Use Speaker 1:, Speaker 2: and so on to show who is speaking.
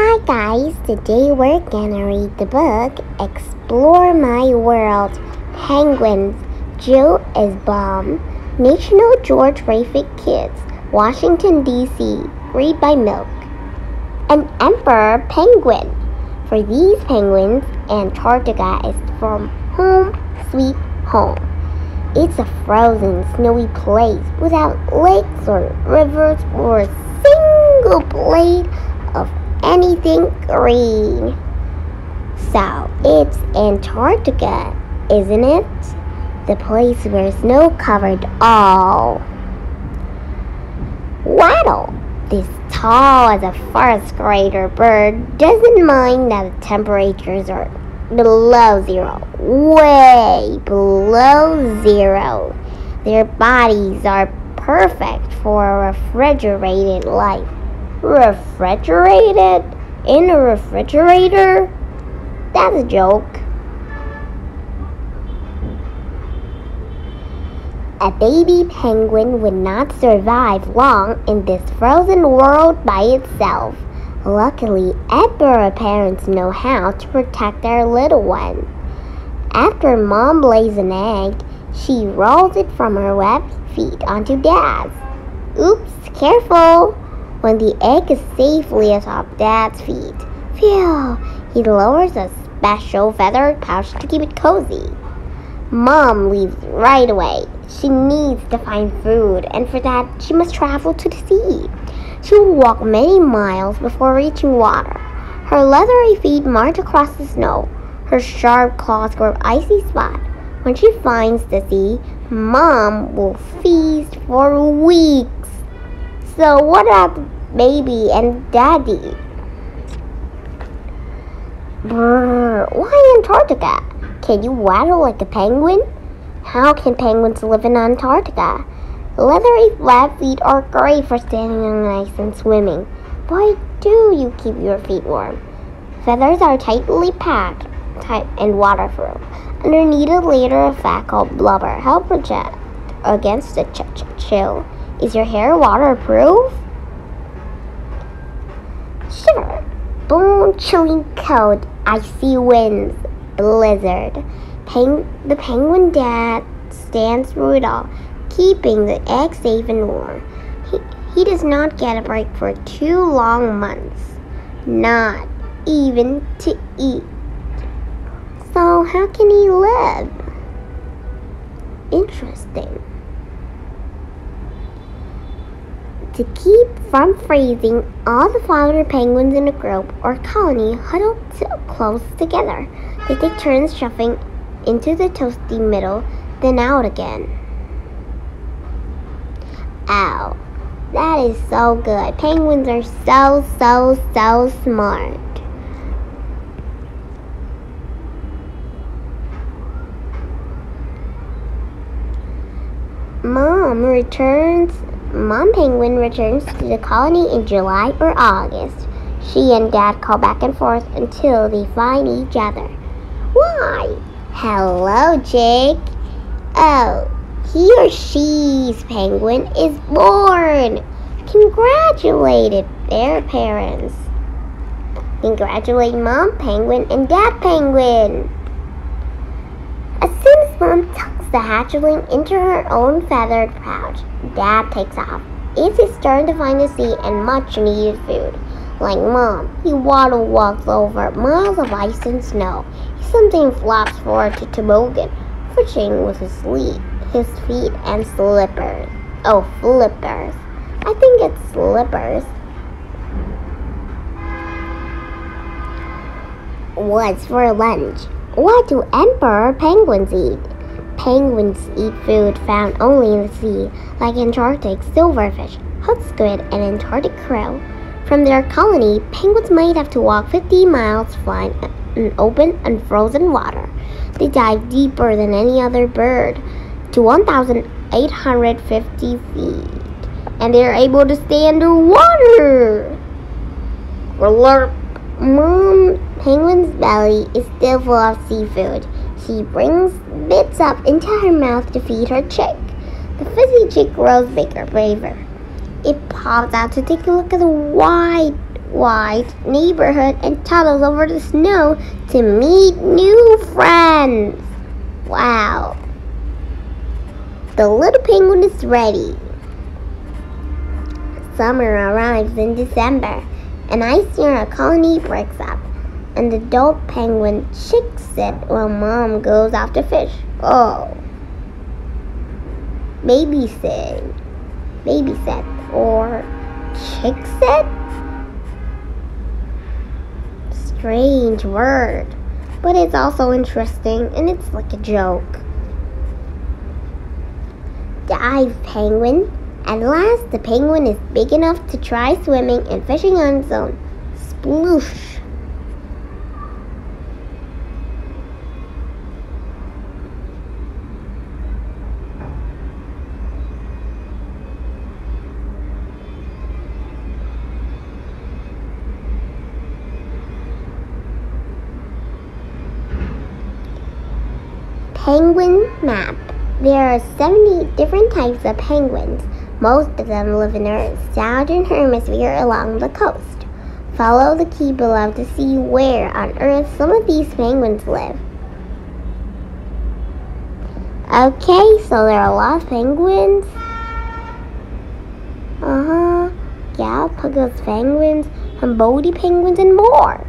Speaker 1: Hi guys, today we're gonna read the book Explore My World Penguins Jill Esbaum National Geographic Kids Washington DC Read by Milk An Emperor Penguin For these penguins, Antarctica is from home sweet home. It's a frozen, snowy place without lakes or rivers or a single blade of anything green. So, it's Antarctica, isn't it? The place where snow covered all. Waddle, this tall as a first grader bird, doesn't mind that the temperatures are below zero, way below zero. Their bodies are perfect for a refrigerated life. Refrigerated? In a refrigerator? That's a joke. A baby penguin would not survive long in this frozen world by itself. Luckily, emperor parents know how to protect their little one. After mom lays an egg, she rolls it from her webbed feet onto dad's. Oops, careful! When the egg is safely atop dad's feet, phew, he lowers a special feathered pouch to keep it cozy. Mom leaves right away. She needs to find food, and for that, she must travel to the sea. She will walk many miles before reaching water. Her leathery feet march across the snow. Her sharp claws grab icy spot. When she finds the sea, Mom will feast for weeks. So what about baby and daddy? Brr, why Antarctica? Can you waddle like a penguin? How can penguins live in Antarctica? Leathery flat feet are great for standing on ice and swimming. Why do you keep your feet warm? Feathers are tightly packed tight and waterproof. Underneath a layer of fat called blubber help protect against the ch- ch- chill. Is your hair waterproof? Sure. Bone chilling cold, icy winds, blizzard. Peng- the penguin dad stands through it all, keeping the egg safe and warm. He, he does not get a break for two long months, not even to eat. So, how can he live? Interesting. To keep from freezing, all the flounder penguins in a group or colony huddle close together. They take turns shoving into the toasty middle, then out again. Ow. That is so good. Penguins are so, so, so smart. Mom returns. Mom penguin returns to the colony in July or August. She and Dad call back and forth until they find each other. Why? Hello, Jake. Oh, he or she's penguin is born. Congratulated their parents. Congratulate Mom Penguin and Dad Penguin. As soon as Mom the hatchling into her own feathered pouch, Dad takes off. His turn to find the sea and much needed food. Like Mom, he waddle walks over miles of ice and snow. He sometimes flops forward to toboggan, fishing with his, sleep, his feet and slippers. Oh, flippers. I think it's slippers. What's for lunch? What do emperor penguins eat? Penguins eat food found only in the sea, like Antarctic silverfish, hook squid, and Antarctic krill. From their colony, penguins might have to walk 50 miles flying in open and frozen water. They dive deeper than any other bird, to 1,850 feet, and they are able to stay underwater. Mom Penguin's belly is still full of seafood. She brings bits up into her mouth to feed her chick. The fuzzy chick grows bigger, braver. It pops out to take a look at the wide wide neighborhood and toddles over the snow to meet new friends. Wow. The little penguin is ready. Summer arrives in December, and ice near a colony breaks up, and the adult penguin chicks it while mom goes to fish. Oh. Babysitting. Babysit or chicks it? Strange word, but it's also interesting and it's like a joke. Dive penguin. At last, the penguin is big enough to try swimming and fishing on its own. Sploosh! Penguin map. There are 70 different types of penguins. Most of them live in the southern hemisphere along the coast. Follow the key below to see where on Earth some of these penguins live. Okay, so there are a lot of penguins. Uh huh. Galapagos penguins, Humboldt penguins, and more.